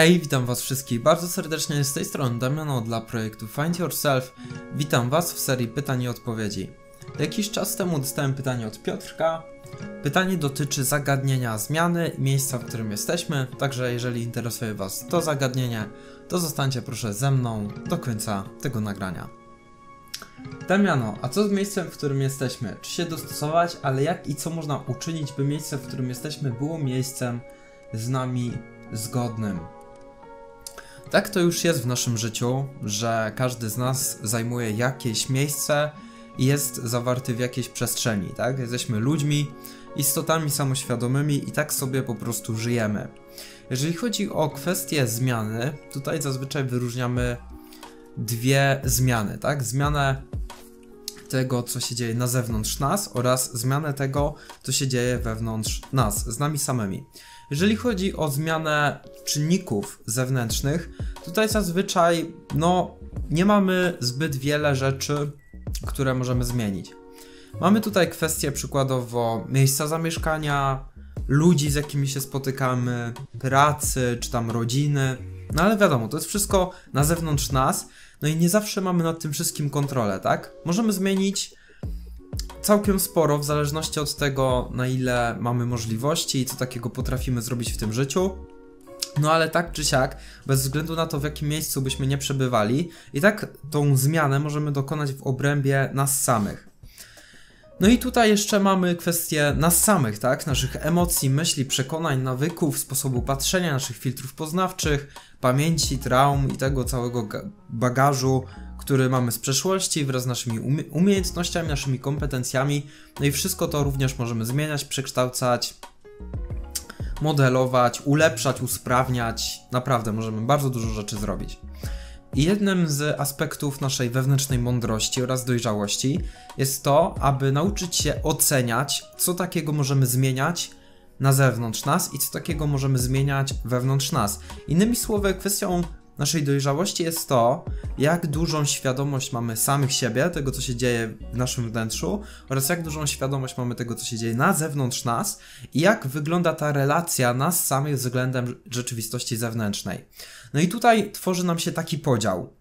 Hej, witam was wszystkich bardzo serdecznie z tej strony Damiano dla projektu Find Yourself. Witam was w serii pytań i odpowiedzi. Jakiś czas temu dostałem pytanie od Piotrka. Pytanie dotyczy zagadnienia zmiany miejsca, w którym jesteśmy, także jeżeli interesuje was to zagadnienie, to zostańcie proszę ze mną do końca tego nagrania. Damiano, a co z miejscem, w którym jesteśmy? Czy się dostosować, ale jak i co można uczynić, by miejsce, w którym jesteśmy było miejscem z nami zgodnym? Tak to już jest w naszym życiu, że każdy z nas zajmuje jakieś miejsce i jest zawarty w jakiejś przestrzeni, tak? Jesteśmy ludźmi, istotami samoświadomymi i tak sobie po prostu żyjemy. Jeżeli chodzi o kwestię zmiany, tutaj zazwyczaj wyróżniamy dwie zmiany, tak? Zmianę tego, co się dzieje na zewnątrz nas oraz zmianę tego, co się dzieje wewnątrz nas, z nami samymi. Jeżeli chodzi o zmianę czynników zewnętrznych, tutaj zazwyczaj no, nie mamy zbyt wiele rzeczy, które możemy zmienić. Mamy tutaj kwestie przykładowo miejsca zamieszkania, ludzi, z jakimi się spotykamy, pracy czy tam rodziny. No ale wiadomo, to jest wszystko na zewnątrz nas, no i nie zawsze mamy nad tym wszystkim kontrolę, tak? Możemy zmienić całkiem sporo, w zależności od tego, na ile mamy możliwości i co takiego potrafimy zrobić w tym życiu. No ale tak czy siak, bez względu na to, w jakim miejscu byśmy nie przebywali, i tak tą zmianę możemy dokonać w obrębie nas samych. No i tutaj jeszcze mamy kwestię nas samych, tak? Naszych emocji, myśli, przekonań, nawyków, sposobu patrzenia, naszych filtrów poznawczych, pamięci, traum i tego całego bagażu, który mamy z przeszłości wraz z naszymi umie umiejętnościami, naszymi kompetencjami. No i wszystko to również możemy zmieniać, przekształcać, modelować, ulepszać, usprawniać. Naprawdę możemy bardzo dużo rzeczy zrobić. Jednym z aspektów naszej wewnętrznej mądrości oraz dojrzałości jest to, aby nauczyć się oceniać, co takiego możemy zmieniać na zewnątrz nas i co takiego możemy zmieniać wewnątrz nas. Innymi słowy, kwestią naszej dojrzałości jest to, jak dużą świadomość mamy samych siebie, tego co się dzieje w naszym wnętrzu, oraz jak dużą świadomość mamy tego, co się dzieje na zewnątrz nas i jak wygląda ta relacja nas samych względem rzeczywistości zewnętrznej. No i tutaj tworzy nam się taki podział.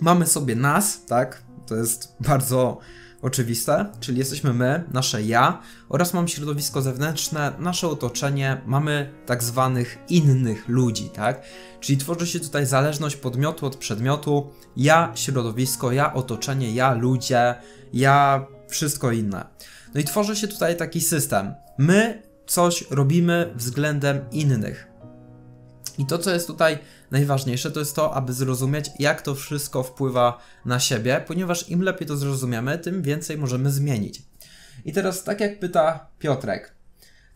Mamy sobie nas, tak? To jest bardzo oczywiste, czyli jesteśmy my, nasze ja oraz mamy środowisko zewnętrzne, nasze otoczenie, mamy tak zwanych innych ludzi, tak? Czyli tworzy się tutaj zależność podmiotu od przedmiotu, ja, środowisko, ja, otoczenie, ja, ludzie, ja, wszystko inne. No i tworzy się tutaj taki system. My coś robimy względem innych. I to, co jest tutaj najważniejsze, to jest to, aby zrozumieć, jak to wszystko wpływa na siebie, ponieważ im lepiej to zrozumiemy, tym więcej możemy zmienić. I teraz, tak jak pyta Piotrek,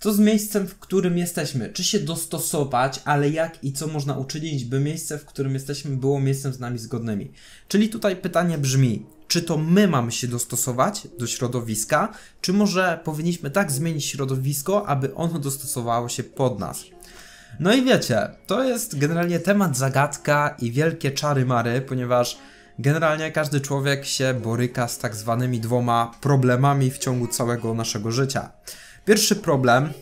co z miejscem, w którym jesteśmy? Czy się dostosować, ale jak i co można uczynić, by miejsce, w którym jesteśmy, było miejscem z nami zgodnymi? Czyli tutaj pytanie brzmi: czy to my mamy się dostosować do środowiska, czy może powinniśmy tak zmienić środowisko, aby ono dostosowało się pod nas? No i wiecie, to jest generalnie temat zagadka i wielkie czary mary, ponieważ generalnie każdy człowiek się boryka z tak zwanymi dwoma problemami w ciągu całego naszego życia. Pierwszy problem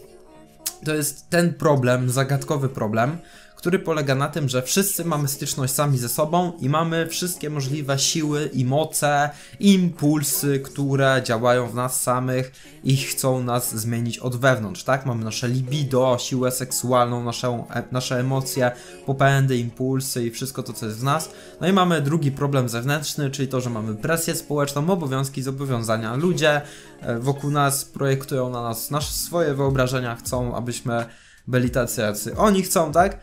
to jest ten problem, zagadkowy problem, który polega na tym, że wszyscy mamy styczność sami ze sobą i mamy wszystkie możliwe siły i moce, impulsy, które działają w nas samych i chcą nas zmienić od wewnątrz, tak? Mamy nasze libido, siłę seksualną, nasze, nasze emocje, popędy, impulsy i wszystko to, co jest w nas. No i mamy drugi problem zewnętrzny, czyli to, że mamy presję społeczną, obowiązki, zobowiązania. Ludzie e, wokół nas projektują na nas nasze swoje wyobrażenia, chcą, abyśmy byli tacy, jacy oni chcą, tak?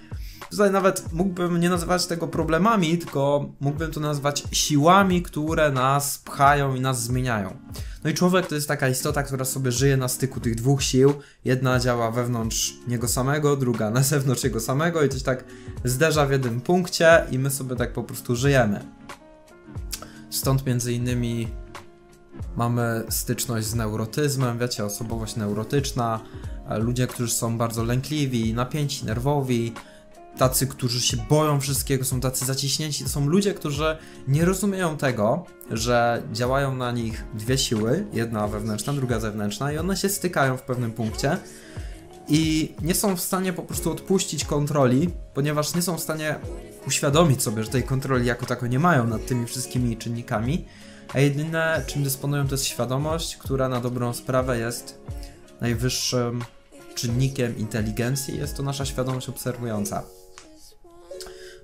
Tutaj nawet mógłbym nie nazywać tego problemami, tylko mógłbym to nazwać siłami, które nas pchają i nas zmieniają. No i człowiek to jest taka istota, która sobie żyje na styku tych dwóch sił. Jedna działa wewnątrz niego samego, druga na zewnątrz jego samego i coś tak zderza w jednym punkcie i my sobie tak po prostu żyjemy. Stąd między innymi mamy styczność z neurotyzmem, wiecie, osobowość neurotyczna, ludzie, którzy są bardzo lękliwi, napięci, nerwowi, tacy, którzy się boją wszystkiego, są tacy zaciśnięci. To są ludzie, którzy nie rozumieją tego, że działają na nich dwie siły, jedna wewnętrzna, druga zewnętrzna, i one się stykają w pewnym punkcie i nie są w stanie po prostu odpuścić kontroli ponieważ nie są w stanie uświadomić sobie, że tej kontroli jako tako nie mają nad tymi wszystkimi czynnikami, a jedyne czym dysponują to jest świadomość, która na dobrą sprawę jest najwyższym czynnikiem inteligencji, jest to nasza świadomość obserwująca.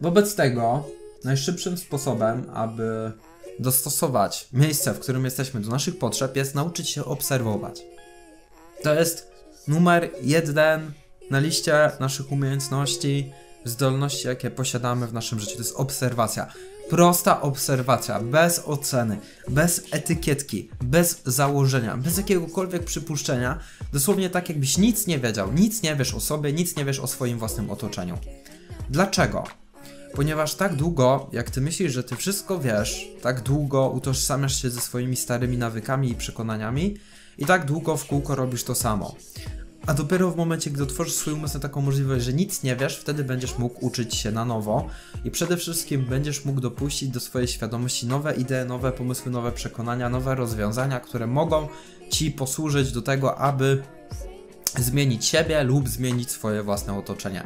Wobec tego najszybszym sposobem, aby dostosować miejsce, w którym jesteśmy do naszych potrzeb, jest nauczyć się obserwować. To jest numer jeden na liście naszych umiejętności, zdolności, jakie posiadamy w naszym życiu. To jest obserwacja. Prosta obserwacja, bez oceny, bez etykietki, bez założenia, bez jakiegokolwiek przypuszczenia. Dosłownie tak, jakbyś nic nie wiedział, nic nie wiesz o sobie, nic nie wiesz o swoim własnym otoczeniu. Dlaczego? Ponieważ tak długo, jak ty myślisz, że ty wszystko wiesz, tak długo utożsamiasz się ze swoimi starymi nawykami i przekonaniami, i tak długo w kółko robisz to samo. A dopiero w momencie, gdy otworzysz swój umysł na taką możliwość, że nic nie wiesz, wtedy będziesz mógł uczyć się na nowo i przede wszystkim będziesz mógł dopuścić do swojej świadomości nowe idee, nowe pomysły, nowe przekonania, nowe rozwiązania, które mogą ci posłużyć do tego, aby zmienić siebie lub zmienić swoje własne otoczenie.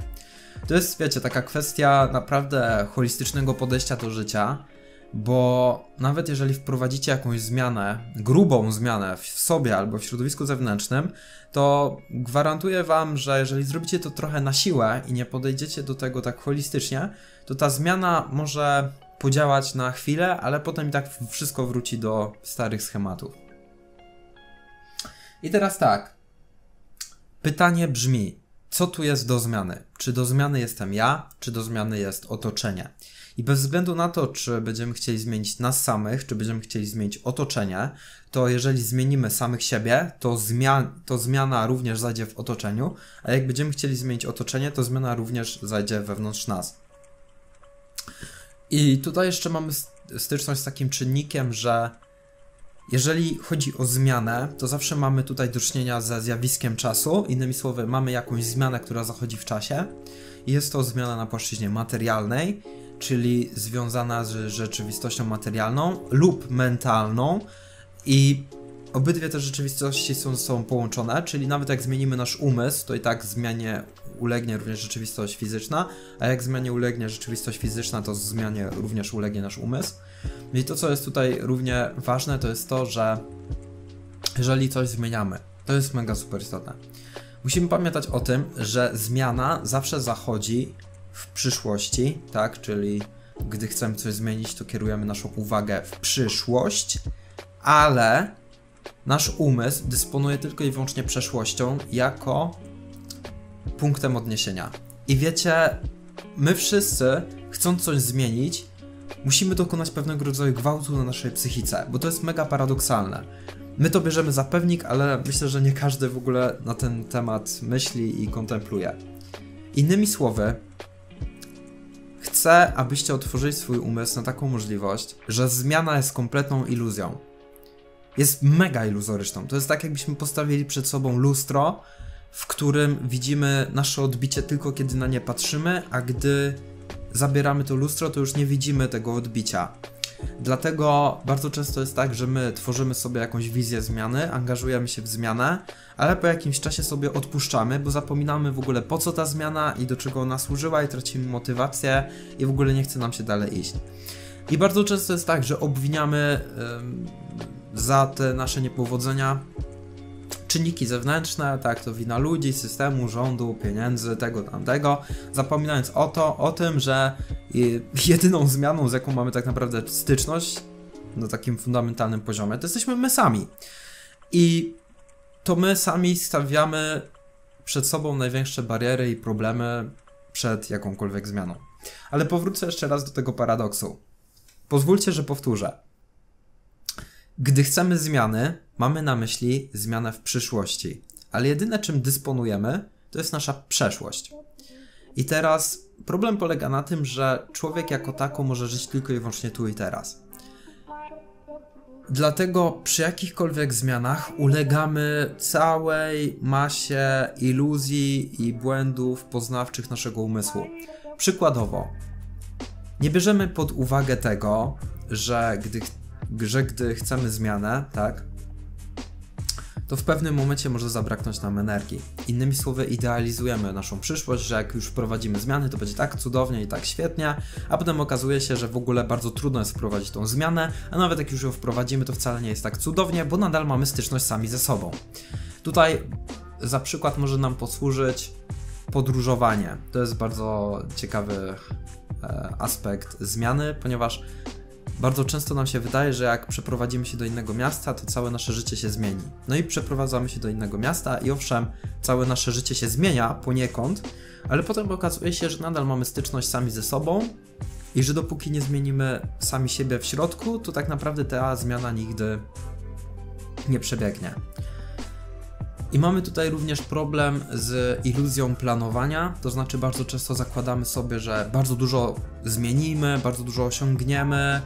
To jest, wiecie, taka kwestia naprawdę holistycznego podejścia do życia, bo nawet jeżeli wprowadzicie jakąś zmianę, grubą zmianę w sobie albo w środowisku zewnętrznym, to gwarantuję Wam, że jeżeli zrobicie to trochę na siłę i nie podejdziecie do tego tak holistycznie, to ta zmiana może podziałać na chwilę, ale potem i tak wszystko wróci do starych schematów. I teraz tak. Pytanie brzmi: co tu jest do zmiany? Czy do zmiany jestem ja, czy do zmiany jest otoczenie? I bez względu na to, czy będziemy chcieli zmienić nas samych, czy będziemy chcieli zmienić otoczenie, to jeżeli zmienimy samych siebie, to, zmian to zmiana również zajdzie w otoczeniu, a jak będziemy chcieli zmienić otoczenie, to zmiana również zajdzie wewnątrz nas. I tutaj jeszcze mamy styczność z takim czynnikiem, że jeżeli chodzi o zmianę, to zawsze mamy tutaj do czynienia ze zjawiskiem czasu. Innymi słowy, mamy jakąś zmianę, która zachodzi w czasie. Jest to zmiana na płaszczyźnie materialnej, czyli związana z rzeczywistością materialną lub mentalną. I obydwie te rzeczywistości są sobą połączone, czyli nawet jak zmienimy nasz umysł, to i tak zmianie ulegnie również rzeczywistość fizyczna, a jak zmianie ulegnie rzeczywistość fizyczna, to zmianie również ulegnie nasz umysł. I to, co jest tutaj równie ważne, to jest to, że jeżeli coś zmieniamy, to jest mega super istotne. Musimy pamiętać o tym, że zmiana zawsze zachodzi w przyszłości, tak? Czyli gdy chcemy coś zmienić, to kierujemy naszą uwagę w przyszłość, ale nasz umysł dysponuje tylko i wyłącznie przeszłością jako punktem odniesienia. I wiecie, my wszyscy, chcąc coś zmienić, musimy dokonać pewnego rodzaju gwałtu na naszej psychice, bo to jest mega paradoksalne. My to bierzemy za pewnik, ale myślę, że nie każdy w ogóle na ten temat myśli i kontempluje. Innymi słowy, chcę, abyście otworzyli swój umysł na taką możliwość, że zmiana jest kompletną iluzją. Jest mega iluzoryczną. To jest tak, jakbyśmy postawili przed sobą lustro, w którym widzimy nasze odbicie tylko kiedy na nie patrzymy, a gdy zabieramy to lustro, to już nie widzimy tego odbicia. Dlatego bardzo często jest tak, że my tworzymy sobie jakąś wizję zmiany, angażujemy się w zmianę, ale po jakimś czasie sobie odpuszczamy, bo zapominamy w ogóle po co ta zmiana i do czego ona służyła i tracimy motywację i w ogóle nie chce nam się dalej iść. I bardzo często jest tak, że obwiniamy za te nasze niepowodzenia czynniki zewnętrzne, tak, to wina ludzi, systemu, rządu, pieniędzy, tego, tamtego, zapominając o to, o tym, że jedyną zmianą, z jaką mamy tak naprawdę styczność na takim fundamentalnym poziomie, to jesteśmy my sami. I to my sami stawiamy przed sobą największe bariery i problemy przed jakąkolwiek zmianą. Ale powrócę jeszcze raz do tego paradoksu. Pozwólcie, że powtórzę. Gdy chcemy zmiany, mamy na myśli zmianę w przyszłości, ale jedyne czym dysponujemy, to jest nasza przeszłość. I teraz problem polega na tym, że człowiek jako tako może żyć tylko i wyłącznie tu i teraz. Dlatego przy jakichkolwiek zmianach ulegamy całej masie iluzji i błędów poznawczych naszego umysłu. Przykładowo, nie bierzemy pod uwagę tego, że gdy, że gdy chcemy zmianę, tak, to w pewnym momencie może zabraknąć nam energii. Innymi słowy, idealizujemy naszą przyszłość, że jak już wprowadzimy zmiany, to będzie tak cudownie i tak świetnie, a potem okazuje się, że w ogóle bardzo trudno jest wprowadzić tą zmianę, a nawet jak już ją wprowadzimy, to wcale nie jest tak cudownie, bo nadal mamy styczność sami ze sobą. Tutaj za przykład może nam posłużyć podróżowanie. To jest bardzo ciekawy e, aspekt zmiany, ponieważ bardzo często nam się wydaje, że jak przeprowadzimy się do innego miasta, to całe nasze życie się zmieni. No i przeprowadzamy się do innego miasta i owszem, całe nasze życie się zmienia poniekąd, ale potem okazuje się, że nadal mamy styczność sami ze sobą i że dopóki nie zmienimy sami siebie w środku, to tak naprawdę ta zmiana nigdy nie przebiegnie. I mamy tutaj również problem z iluzją planowania, to znaczy bardzo często zakładamy sobie, że bardzo dużo zmienimy, bardzo dużo osiągniemy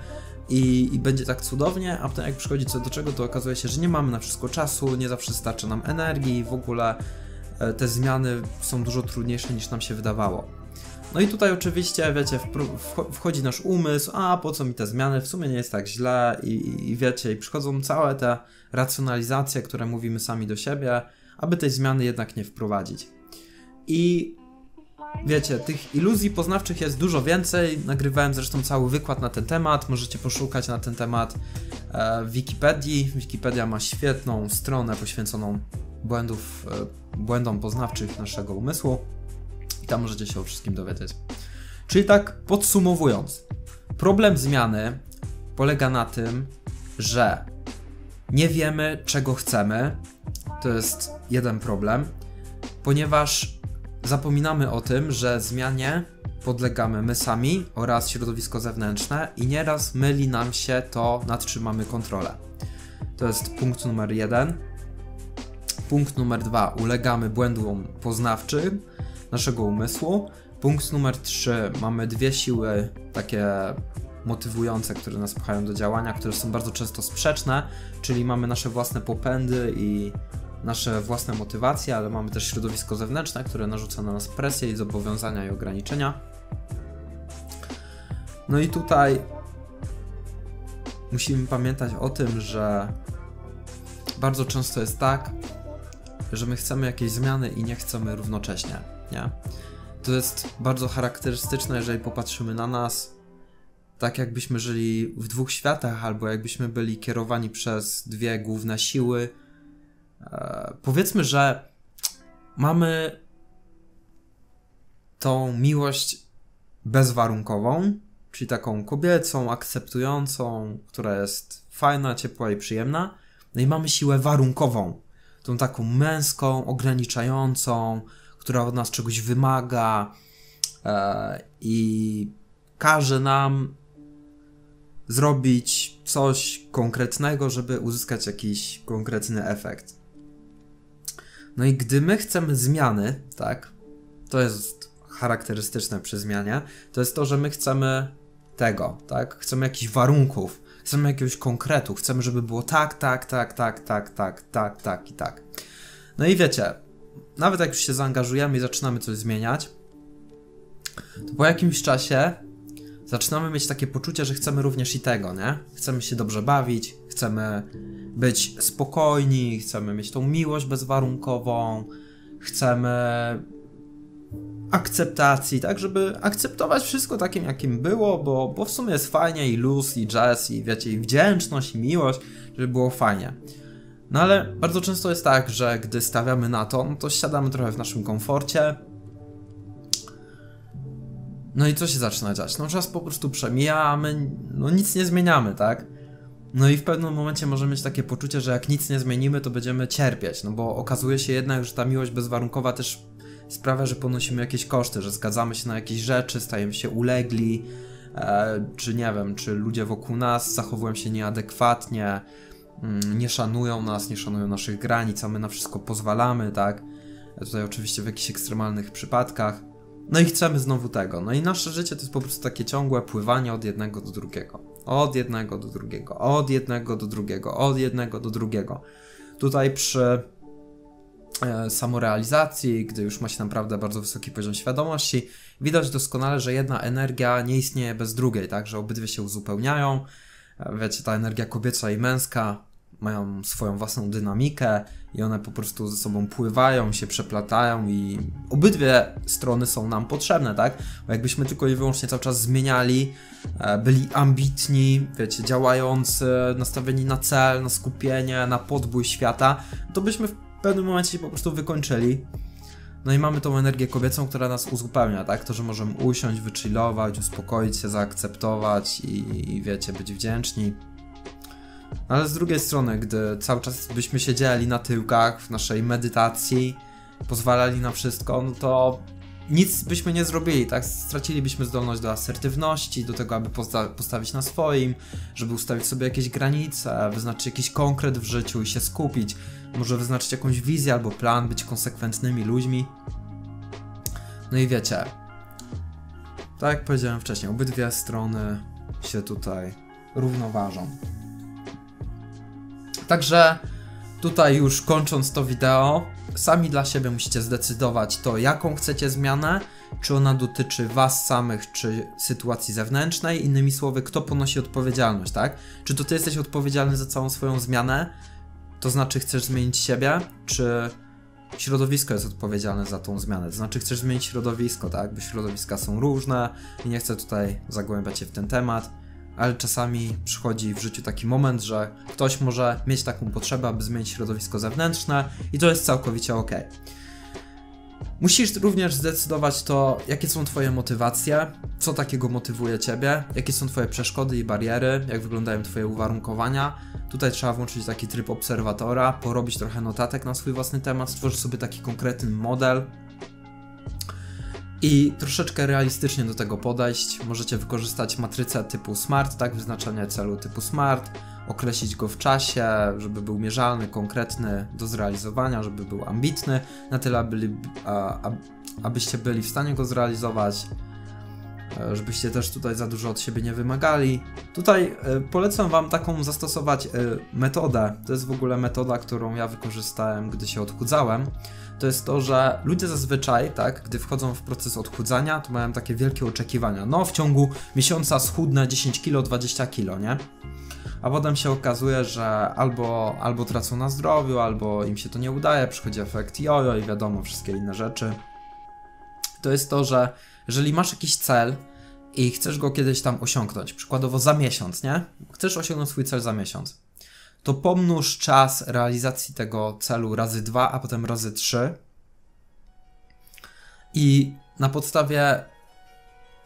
i, i będzie tak cudownie, a potem jak przychodzi co do czego, to okazuje się, że nie mamy na wszystko czasu, nie zawsze starczy nam energii, w ogóle e, te zmiany są dużo trudniejsze niż nam się wydawało. No i tutaj oczywiście, wiecie, wchodzi nasz umysł, a po co mi te zmiany, w sumie nie jest tak źle i, i wiecie, i przychodzą całe te racjonalizacje, które mówimy sami do siebie, aby tej zmiany jednak nie wprowadzić. I wiecie, tych iluzji poznawczych jest dużo więcej. Nagrywałem zresztą cały wykład na ten temat. Możecie poszukać na ten temat e, w Wikipedii. Wikipedia ma świetną stronę poświęconą błędów, e, błędom poznawczych naszego umysłu. Tam możecie się o wszystkim dowiedzieć. Czyli tak podsumowując, problem zmiany polega na tym, że nie wiemy, czego chcemy. To jest jeden problem, ponieważ zapominamy o tym, że zmianie podlegamy my sami oraz środowisko zewnętrzne i nieraz myli nam się to, nad czym mamy kontrolę. To jest punkt numer jeden. Punkt numer dwa. Ulegamy błędom poznawczym naszego umysłu. Punkt numer trzy. Mamy dwie siły takie motywujące, które nas pchają do działania, które są bardzo często sprzeczne, czyli mamy nasze własne popędy i nasze własne motywacje, ale mamy też środowisko zewnętrzne, które narzuca na nas presję i zobowiązania i ograniczenia. No i tutaj musimy pamiętać o tym, że bardzo często jest tak, że my chcemy jakiejś zmiany i nie chcemy równocześnie, nie? To jest bardzo charakterystyczne, jeżeli popatrzymy na nas, tak jakbyśmy żyli w dwóch światach, albo jakbyśmy byli kierowani przez dwie główne siły. E, powiedzmy, że mamy tą miłość bezwarunkową, czyli taką kobiecą, akceptującą, która jest fajna, ciepła i przyjemna. No i mamy siłę warunkową, tą taką męską, ograniczającą, która od nas czegoś wymaga e, i każe nam zrobić coś konkretnego, żeby uzyskać jakiś konkretny efekt. No i gdy my chcemy zmiany, tak, to jest charakterystyczne przy zmianie, to jest to, że my chcemy tego, tak, chcemy jakichś warunków, chcemy jakiegoś konkretu, chcemy, żeby było tak, tak, tak, tak, tak, tak, tak, tak i tak. No i wiecie, nawet jak już się zaangażujemy i zaczynamy coś zmieniać, to po jakimś czasie zaczynamy mieć takie poczucie, że chcemy również i tego, nie? Chcemy się dobrze bawić, chcemy być spokojni, chcemy mieć tą miłość bezwarunkową, chcemy akceptacji, tak, żeby akceptować wszystko takim, jakim było, bo, bo w sumie jest fajnie i luz, i jazz, i wiecie, i wdzięczność, i miłość, żeby było fajnie. No ale bardzo często jest tak, że gdy stawiamy na to, no to siadamy trochę w naszym komforcie, no i co się zaczyna dziać? No czas po prostu przemija, a my no nic nie zmieniamy, tak? No i w pewnym momencie możemy mieć takie poczucie, że jak nic nie zmienimy, to będziemy cierpieć, no bo okazuje się jednak, że ta miłość bezwarunkowa też sprawia, że ponosimy jakieś koszty, że zgadzamy się na jakieś rzeczy, stajemy się ulegli, e, czy nie wiem, czy ludzie wokół nas zachowują się nieadekwatnie, nie szanują nas, nie szanują naszych granic, a my na wszystko pozwalamy, tak? Tutaj oczywiście w jakichś ekstremalnych przypadkach. No i chcemy znowu tego. No i nasze życie to jest po prostu takie ciągłe pływanie od jednego do drugiego. Od jednego do drugiego, od jednego do drugiego, od jednego do drugiego. Tutaj przy e, samorealizacji, gdy już ma się naprawdę bardzo wysoki poziom świadomości, widać doskonale, że jedna energia nie istnieje bez drugiej, tak? Że obydwie się uzupełniają. E, wiecie, ta energia kobieca i męska mają swoją własną dynamikę i one po prostu ze sobą pływają, się przeplatają i obydwie strony są nam potrzebne, tak? Bo jakbyśmy tylko i wyłącznie cały czas zmieniali, e, byli ambitni, wiecie, działający, nastawieni na cel, na skupienie, na podbój świata, to byśmy w pewnym momencie się po prostu wykończyli. No i mamy tą energię kobiecą, która nas uzupełnia, tak? To, że możemy usiąść, wychillować, uspokoić się, zaakceptować i, i wiecie, być wdzięczni. Ale z drugiej strony, gdy cały czas byśmy siedzieli na tyłkach w naszej medytacji, pozwalali na wszystko, no to nic byśmy nie zrobili, tak? Stracilibyśmy zdolność do asertywności, do tego, aby posta postawić na swoim, żeby ustawić sobie jakieś granice, wyznaczyć jakiś konkret w życiu i się skupić. Może wyznaczyć jakąś wizję albo plan, być konsekwentnymi ludźmi. No i wiecie, tak jak powiedziałem wcześniej, obydwie strony się tutaj równoważą. Także tutaj już kończąc to wideo, sami dla siebie musicie zdecydować to, jaką chcecie zmianę, czy ona dotyczy was samych, czy sytuacji zewnętrznej, innymi słowy, kto ponosi odpowiedzialność, tak? Czy to ty jesteś odpowiedzialny za całą swoją zmianę, to znaczy chcesz zmienić siebie, czy środowisko jest odpowiedzialne za tą zmianę. To znaczy, chcesz zmienić środowisko, tak? Bo środowiska są różne i nie chcę tutaj zagłębiać się w ten temat ale czasami przychodzi w życiu taki moment, że ktoś może mieć taką potrzebę, aby zmienić środowisko zewnętrzne i to jest całkowicie ok. Musisz również zdecydować to, jakie są Twoje motywacje, co takiego motywuje Ciebie, jakie są Twoje przeszkody i bariery, jak wyglądają Twoje uwarunkowania. Tutaj trzeba włączyć taki tryb obserwatora, porobić trochę notatek na swój własny temat, stworzyć sobie taki konkretny model, i troszeczkę realistycznie do tego podejść. Możecie wykorzystać matrycę typu SMART, tak, wyznaczenie celu typu SMART, określić go w czasie, żeby był mierzalny, konkretny do zrealizowania, żeby był ambitny, na tyle, aby, a, abyście byli w stanie go zrealizować, żebyście też tutaj za dużo od siebie nie wymagali. Tutaj e, polecam Wam taką zastosować e, metodę. To jest w ogóle metoda, którą ja wykorzystałem, gdy się odchudzałem to jest to, że ludzie zazwyczaj, tak, gdy wchodzą w proces odchudzania, to mają takie wielkie oczekiwania. No, w ciągu miesiąca schudnę 10 kg, 20 kg, nie? A potem się okazuje, że albo, albo tracą na zdrowiu, albo im się to nie udaje, przychodzi efekt jojo i wiadomo, wszystkie inne rzeczy. To jest to, że jeżeli masz jakiś cel i chcesz go kiedyś tam osiągnąć, przykładowo za miesiąc, nie? Chcesz osiągnąć swój cel za miesiąc to pomnóż czas realizacji tego celu razy dwa, a potem razy trzy. I na podstawie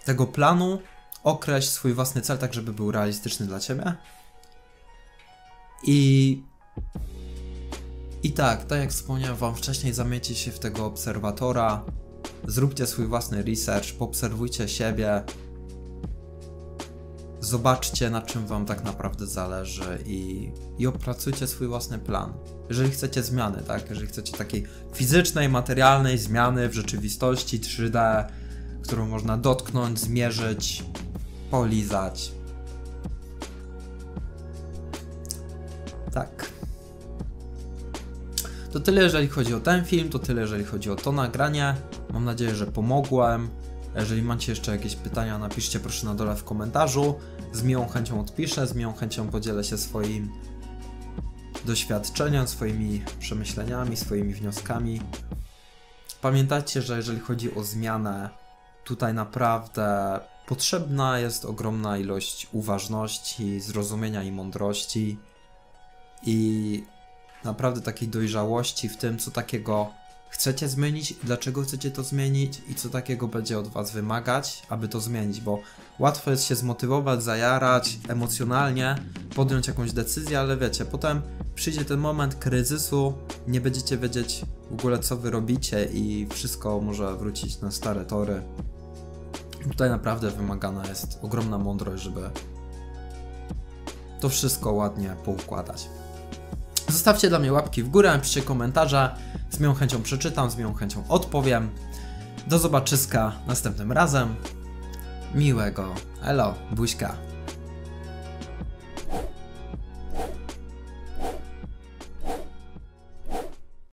tego planu określ swój własny cel, tak żeby był realistyczny dla ciebie. I i tak, tak jak wspomniałem Wam wcześniej, zamiecie się w tego obserwatora, zróbcie swój własny research, poobserwujcie siebie, zobaczcie na czym Wam tak naprawdę zależy i, i opracujcie swój własny plan. Jeżeli chcecie zmiany, tak? Jeżeli chcecie takiej fizycznej, materialnej zmiany w rzeczywistości 3D, którą można dotknąć, zmierzyć, polizać. To tyle, jeżeli chodzi o ten film, to tyle, jeżeli chodzi o to nagranie. Mam nadzieję, że pomogłem. Jeżeli macie jeszcze jakieś pytania, napiszcie proszę na dole w komentarzu. Z miłą chęcią odpiszę, z miłą chęcią podzielę się swoim doświadczeniem, swoimi przemyśleniami, swoimi wnioskami. Pamiętajcie, że jeżeli chodzi o zmianę, tutaj naprawdę potrzebna jest ogromna ilość uważności, zrozumienia i mądrości i naprawdę takiej dojrzałości w tym, co takiego chcecie zmienić, dlaczego chcecie to zmienić i co takiego będzie od Was wymagać, aby to zmienić, bo łatwo jest się zmotywować, zajarać emocjonalnie, podjąć jakąś decyzję, ale wiecie, potem przyjdzie ten moment kryzysu, nie będziecie wiedzieć w ogóle co Wy robicie i wszystko może wrócić na stare tory. Tutaj naprawdę wymagana jest ogromna mądrość, żeby to wszystko ładnie poukładać. Zostawcie dla mnie łapki w górę, piszcie komentarze, z miłą chęcią przeczytam, z miłą chęcią odpowiem. Do zobaczyska następnym razem. Miłego. Elo, buźka.